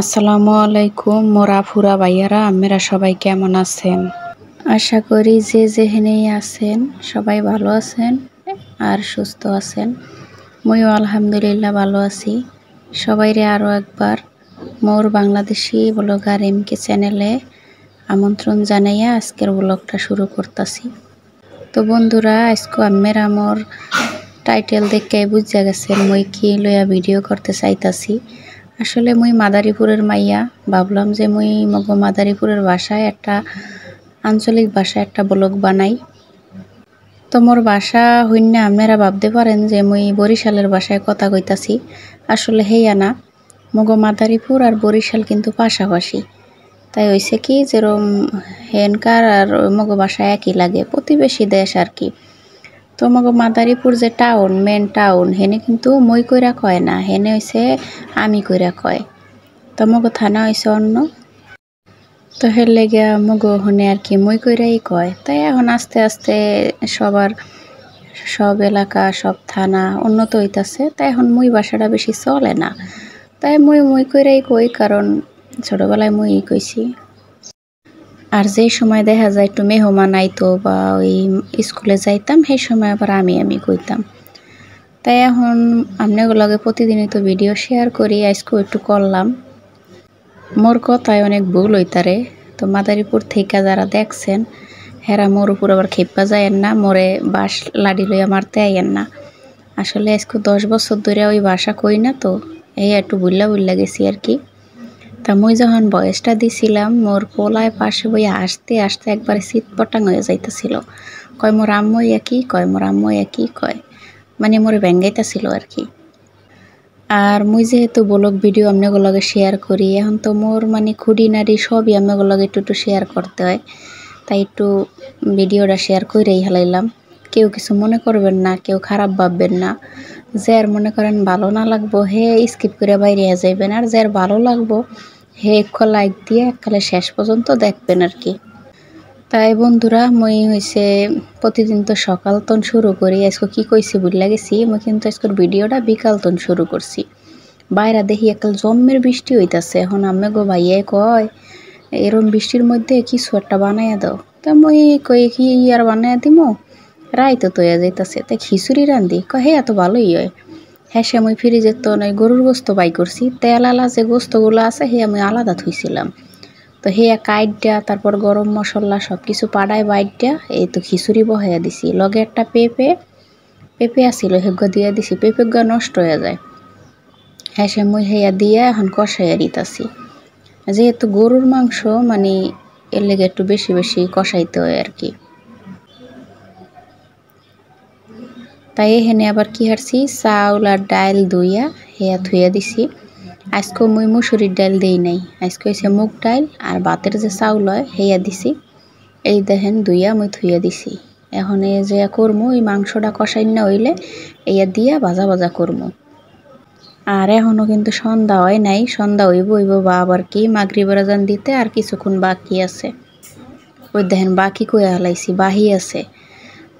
আসসালামু আলাইকুম মোরা ফুরা ভাইয়ারা আপনারা সবাই কেমন আছেন? আশা করি যে যেহেনেই আছেন সবাই ভালো আছেন আর সুস্থ আছেন। মইও আলহামদুলিল্লাহ ভালো আছি। সবাইরে আরও একবার মোর বাংলাদেশি ব্লগার এম কে চ্যানেলে আমন্ত্রণ জানাইয়া আজকের ব্লগটা শুরু করতেছি। তো বন্ধুরা, আজকে আমের আমর টাইটেল দেখে বুঝা গেছেন মই কি লইয়া ভিডিও করতে চাইতাছি। আসলে মুই মাদারীপুরের মাইয়া। ভাবলাম যে মুই মগ মাদারীপুরের ভাষায় একটা আঞ্চলিক ভাষায় একটা ব্লগ বানাই। তো মোর ভাষা হইনা আপনারা ভাবতে পারেন যে মুই বরিশালের ভাষায় কথা কইতাছি। আসলে হেয়া না, মগ মাদারীপুর আর বরিশাল কিন্তু পাশাপাশি। তাই হয়েছে কি, যেরম হেনকার আর মগ ভাষা একই লাগে, প্রতিবেশী দেশ আর কি। তো মগ মাদারীপুর যে টাউন মেন টাউন, হেনে কিন্তু মই কইরা কয় না, হেনে হইছে আমি কইরা কয়। তো মগ থানা হইছে অন্য। তো হের লেগে মগ হনে আর কি মই কইরাই কয়। তাই এখন আস্তে আস্তে সবার সব এলাকা, সব থানা উন্নত হইতাছে। তাই এখন মুই বাসাটা বেশি চলে না। তাই মুই মুই কইরাই কই, কারণ ছোটবেলায় মুই কইছি। আর যে সময় দেখা যায় একটু মেহমান আইতো বা ওই স্কুলে যাইতাম, সেই সময় আবার আমি আমি কইতাম। তাই এখন আপনাদের লগে প্রতিদিনই তো ভিডিও শেয়ার করি আজকে একটু করলাম। মোর কথায় অনেক ভুল হইতারে। তো মাদারীপুর থেকে যারা দেখছেন, হেরা মোর উপর আবার খেপা যায় না, মোরে বাস লাডি লইয়া মারতে আইয়েন না। আসলে আজকে দশ বছর ধরে ওই বাসা কই না তো, এই একটু বুল্লা বুল্লা গেছি আর কি। তা মুই যখন বয়সটা দিছিলাম মোর পোলায় পাশে বই আসতে আসতে একবারে শীত পটাং হয়ে যাইতেছিল। কয় মোর আম্মু একই কয় মোর আম্মু একই কয়। মানে মোরে ব্যাঙ্গাইতেছিল আর কি। আর মুই যেহেতু ব্লগ ভিডিও লগে শেয়ার করি, এখন তো মোর মানে খুঁড়ি নাড়ি সবই লগে একটু একটু শেয়ার করতে হয়। তাই একটু ভিডিওটা শেয়ার করেই হেলাইলাম। কেউ কিছু মনে করবেন না, কেউ খারাপ ভাববেন না। যার মনে করেন ভালো না লাগবো, হে স্কিপ করে বাইরে যাইবেন। আর যার ভালো লাগবো হে, এক লাইক দিয়ে এককালে শেষ পর্যন্ত দেখবেন আর কি। তাই বন্ধুরা, মই হয়েছে প্রতিদিন তো সকাল তন শুরু করি। আজকে কি কইছি বুঝলা গেছি? মই কিন্তু আজকের ভিডিওটা বিকাল তন শুরু করছি। বাইরা দেখি একাল জম্মের বৃষ্টি হইতাছে। এখন আমি গো ভাইয়াই কয়, এরম বৃষ্টির মধ্যে কিছু একটা বানাইয়া দাও। তা মই কই, কি আর বানাইয়া দিমো? রাই তো তৈয়া যাইতাছে। তাই খিচুড়ি রান্ধি? কয়, হে, এত ভালোই হয়। হ্যাঁ আমি ফ্রিজের তো নয় গরুর গোস্ত বাই করছি। তেল আলা যে গোস্তগুলো আছে, হে আমি আলাদা থুইছিলাম। তো হে কাইটটা তারপর গরম মশলা সব কিছু পাড়ায় বাইটটা এই তো খিচুড়ি বহাইয়া দিছি। লগে একটা পেঁপে পেঁপে আসিল হেগ্য দিয়া দিছি। পেঁপে গা নষ্ট হয়ে যায়। হ্যাঁ মুই হেয়া দিয়া এখন কষাইয়া দিতাছি। যেহেতু গরুর মাংস মানে এর লেগে একটু বেশি বেশি কষাইতে হয় আর কি। তাই হেনে আবার কি হারছি? চাউল আর ডাইল ধুইয়া হেয়া ধুইয়া দিছি। আজকে মুই মুসুরির ডাল দেই নাই। আজকে হয়েছে মুগ ডাল আর ভাতের যে চাউল হয় হেয়া দিছি। এই দেখেন, ধুইয়া মুই ধুইয়া দিছি। এখন এই যে করমু, এই মাংসটা কষাই না হইলে এইয়া দিয়া ভাজা ভাজা করমু। আর এখনও কিন্তু সন্ধ্যা হয় নাই, সন্ধ্যা হইব হইব বা আবার কি মাগরি বেড়াজান দিতে আর কিছুক্ষণ বাকি আছে। ওই দেখেন, বাকি কইয়া হালাইছি বাহি আছে।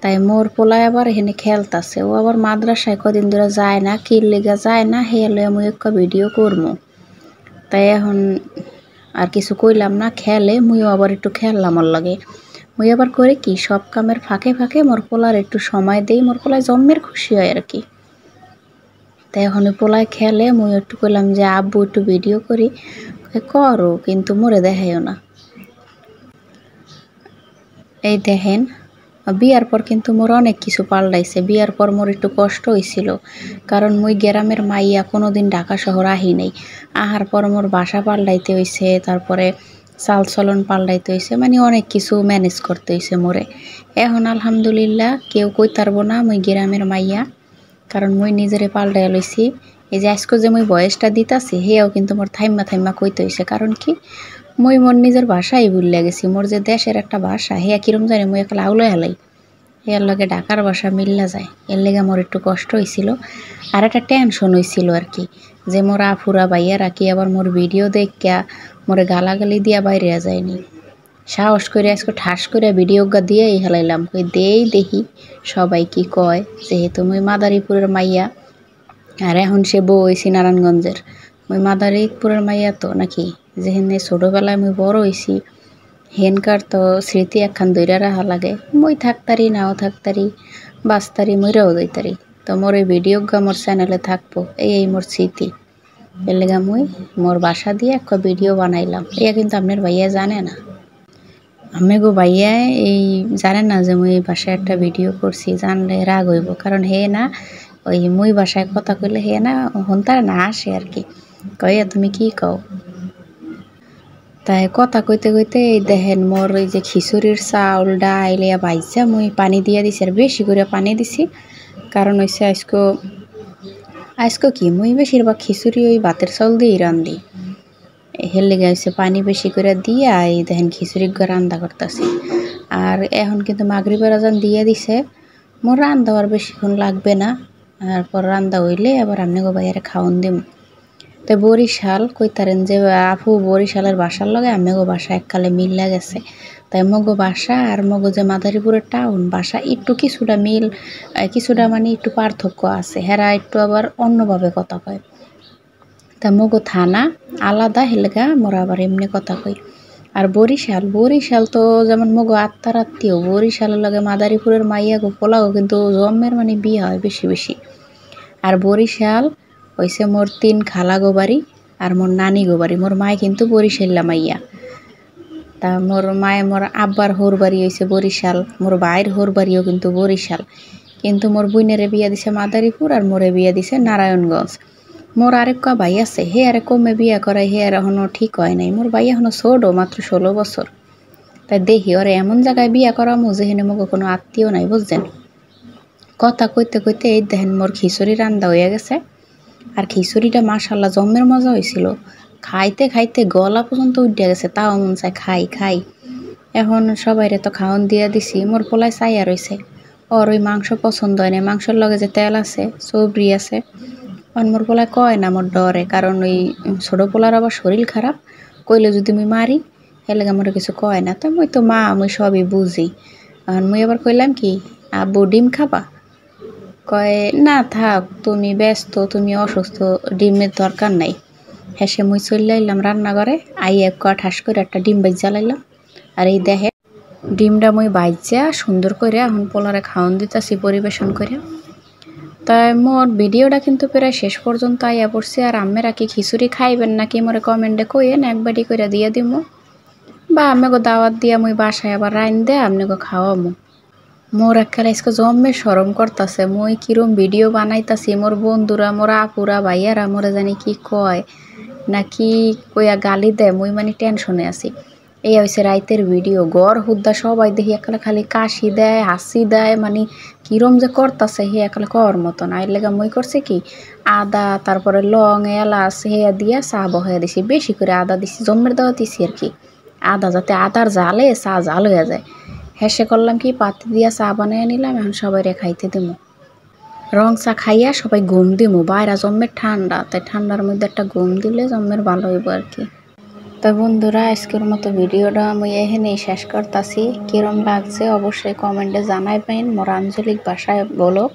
তাই মোর পোলায় আবার এখানে খেলতাছে। ও আবার মাদ্রাসায় কদিন ধরে যায় না কির লেগে যায় না, হে লয়ে মুই একটা ভিডিও করব তাই এখন আর কিছু কইলাম না, খেলে, মুইও আবার একটু খেললাম ওর লাগে। মুই আবার করে কি, সব কামের ফাঁকে ফাঁকে মোর পোলার একটু সময় দেই, মোর পোলায় জন্মের খুশি হয় আর কি। তাই এখন পোলায় খেলে, মুই একটু কইলাম যে, আব্বু, একটু ভিডিও করি। করো, কিন্তু মোরে দেখাইও না। এই দেখেন বিয়ার পর কিন্তু মোর অনেক কিছু পাল্টাইছে বিয়ার পর মোর একটু কষ্ট হয়েছিল কারণ মুই গ্রামের মাইয়া কোনো দিন ঢাকা শহর আহি নাই। আহার পর মোর বাসা পাল্টাইতে হয়েছে তারপরে চাল চলন পাল্টাইতে হয়েছে মানে অনেক কিছু ম্যানেজ করতে হয়েছে মোরে। এখন আলহামদুলিল্লাহ কেউ কই তারবো না মুই গ্রামের মাইয়া, কারণ মুই নিজেরে পাল্টাই লইছি। এই যে আজকে যে মুই বয়সটা দিতাছি হেয়াও কিন্তু মোর থাইম্মা থাইম্মা কইতে হয়েছে কারণ কি? মুই মোর নিজের ভাষাই ভুলে গেছি, মোর যে দেশের একটা ভাষা হেয়া কিরম জানি মুই একটা আউলে হেলাই এর লগে ডাকার ভাষা মিল্লা যায়। এর লেগে মোর একটু কষ্ট হয়েছিল আর একটা টেনশন হয়েছিল আর কি, যে মোর আফুরা বাইয়া রাখি আবার মোর ভিডিও দেখিয়া মোরে গালাগালি দিয়া বাইরে যায়নি? সাহস করে আজকে ঠাস করে ভিডিও দিয়েই হেলাইলাম। কই দেই দেখি সবাই কি কয়, যেহেতু মুই মাদারীপুরের মাইয়া। আর এখন সে বউ হয়েছি নারায়ণগঞ্জের। মুই মাদারীপুরের মাইয়া তো নাকি? যেহেনে ছোটবেলায় মুই বড় হইছি, হেনকার তো স্মৃতি একখান দৈরা রাখা লাগে। মই থাকতারি, নাও থাকতারি, বাঁচতারি, মইরাও দইতারি। তো মোর এই ভিডিও গা মোর চ্যানেলে থাকব, এই এই মোর স্মৃতি। এর লেগা মুই মোর বাসা দিয়ে একটা ভিডিও বানাইলাম। ইয়া কিন্তু আপনার ভাইয়া জানে না। আমি গো ভাইয়া এই জানে না যে মুই বাসায় একটা ভিডিও করছি, জানলে রাগ হইব। কারণ হে না ওই মুই বাসায় কথা কইলে হে না হন্তার না আসে আর কি কইয়া তুমি কি কও? তাই কথা কইতে কইতে দেখেন মোর ওই যে খিচুড়ির চাউল, ডাইল ইয়া ভাইজা মুই পানি দিয়া দিছি আর বেশি করে পানি দিছি। কারণ হইছে আজকে আজকে কি, মুই বেশিরভাগ খিচুড়ি ওই ভাতের চাউল দিয়েই রান্ধি। লেগে হচ্ছে পানি বেশি করে দিয়া এই দেখেন খিচুড়ি রান্না করতেছি। আর এখন কিন্তু মাগরিবের আজান দিয়ে দিছে, মোর রান্না আর বেশিক্ষণ লাগবে না। তারপর রান্দা হইলে আবার আপনি গো বাইরে খাওয়ান দিম। তো বরিশাল কইতারেন যে, আপু, বরিশালের বাসার লগে আমিগো বাসা এককালে মিল গেছে। তাই মগো বাসা আর মগো যে মাদারীপুরের টাউন, বাসা একটু কিছুটা মিল কিছুটা মানে একটু পার্থক্য আছে। হেরা একটু আবার অন্যভাবে কথা কয়। তা মগো থানা আলাদা হেলগা, মোরা আবার এমনি কথা কই। আর বরিশাল বরিশাল তো যেমন মগো আত্মার আত্মীয় বরিশালের লগে মাদারীপুরের মাইয়া গো পোলাও কিন্তু জন্মের মানে বিয়ে হয় বেশি বেশি। আর বরিশাল হইছে মোর তিন খালা গোবারি আর মোর নানি গোবারি মোর মায় কিন্তু বরিশাল্লা মাইয়া। তা মোর মায়ে মোর আব্বার হোর বাড়ি হয়েছে বরিশাল, মোর ভাইয়ের হোর বাড়িও কিন্তু বরিশাল। কিন্তু মোর বইনেরে বিয়া দিছে মাদারীপুর আর মোরে বিয়া দিছে নারায়ণগঞ্জ। মোর আরেক ভাই আছে, হে আরে কমে বিয়া করে হে আর এখনও ঠিক হয় নাই। মোর ভাই এখনও ছোট, মাত্র ষোলো বছর। তাই দেখি, ওরে এমন জায়গায় বিয়া করামো যেখানে মোকে কোনো আত্মীয় নাই, বুঝছেন? কথা কইতে কইতে এই দেখেন মোর খিচুড়ি রান্দা হয়ে গেছে। আর খিচুড়িটা মাশাল্লাহ জমের মজা হয়েছিল খাইতে খাইতে গলা পর্যন্ত উঠে গেছে, তাও মন চাই খাই খাই। এখন সবাইরে তো খাওয়ান দিয়ে দিছি, মোর পোলায় চাইয়া রয়েছে ওর ওই মাংস পছন্দ হয় না মাংসের লগে যে তেল আছে সবরি আছে অন মোর পোলায় কয় না মোর ডরে, কারণ ওই ছোট পোলার আবার শরীর খারাপ। কইলে যদি মুই মারি হেলে আমার কিছু কয় না। তো মুই তো মা, মুই সবই বুঝি। আর মুই আবার কইলাম কি, আব্বু ডিম খাবা? কয়, না থাক, তুমি ব্যস্ত, তুমি অসুস্থ, ডিমের দরকার নাই। হেসে মুই চলে আইলাম রান্নাঘরে আই এক ঠাস করে একটা ডিম বাইজ জ্বালাইলাম। আর এই দেখে ডিমটা মুই বাইজা সুন্দর করে এখন পোলারে খাওয়ান দিতেছি পরিবেশন করে তাই মোর ভিডিওটা কিন্তু প্রায় শেষ পর্যন্ত আইয়া পড়ছে। আর আমেরা কি খিচুড়ি খাইবেন নাকি মোরে কমেন্টে কইয়েন, একবারই করে দিয়ে দিমু। বা আমাকে দাওয়াত দিয়া মুই বাসায় আবার রাইন দে আপনাকে খাওয়ামু। মোর এককালে আজকে জম্মে সরম করতাছে, মই কিরম ভিডিও বানাইতাছি, মোর বন্ধুরা, মোর আপুরা, ভাইয়ারা, মোরে জানি কি কয় নাকি কইয়া গালি দেয়, মই মানে টেনশনে আছি। এই হয়েছে রাইতের ভিডিও। গড় হুদ্দা সবাই দেখি একলা খালি কাশি দেয়, হাসি দেয় মানে কিরম যে করতাছে হে একালে কর মতন। আইর লেগা মই করছে কি? আদা, তারপরে লং, এলাচ, হেয়া দিয়া চা বহাইয়া দিছি। বেশি করে আদা দিছি জমের দেওয়া দিছি আর কি। আদা যাতে আদার জালে চা জাল হয়ে যায়। হেসে করলাম কি, পাতি দিয়া চা বানিয়ে নিলাম, এখন সবাই খাইতে দিমু। রং চা খাইয়া সবাই ঘুম দিমু। বাইরা জম্মের ঠান্ডা, তাই ঠান্ডার মধ্যে একটা ঘুম দিলে জম্মের ভালো হইব আর কি। তো বন্ধুরা, আজকের মতো ভিডিওটা আমি এখানেই শেষ করতেছি। কিরম লাগছে অবশ্যই কমেন্টে জানাইবেন মোর আঞ্চলিক ভাষায় বলক।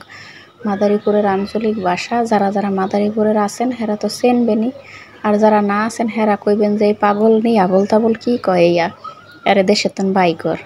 মাদারীপুরের আঞ্চলিক ভাষা, যারা যারা মাদারীপুরের আছেন, হেরা তো চেনবেনি আর যারা না আছেন, হেরা কইবেন যে পাগল নেই আবল তাবল কি কয় ইয়া আরে দেশেতন বাইকর